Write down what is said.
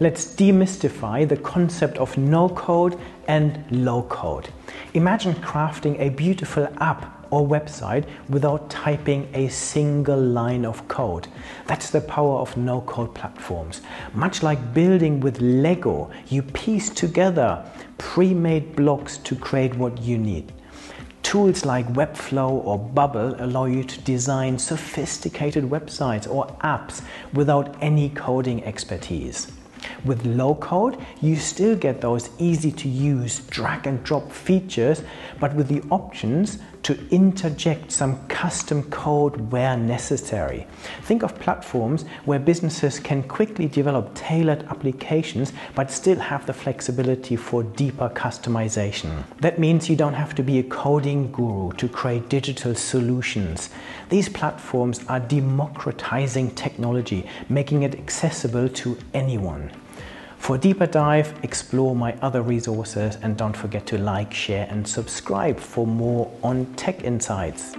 Let's demystify the concept of no code and low code. Imagine crafting a beautiful app or website without typing a single line of code. That's the power of no code platforms. Much like building with Lego, you piece together pre made blocks to create what you need. Tools like Webflow or Bubble allow you to design sophisticated websites or apps without any coding expertise. With low code, you still get those easy to use drag and drop features, but with the options to interject some custom code where necessary. Think of platforms where businesses can quickly develop tailored applications but still have the flexibility for deeper customization. That means you don't have to be a coding guru to create digital solutions. These platforms are democratizing technology, making it accessible to anyone. For a deeper dive, explore my other resources and don't forget to like, share and subscribe for more on tech insights.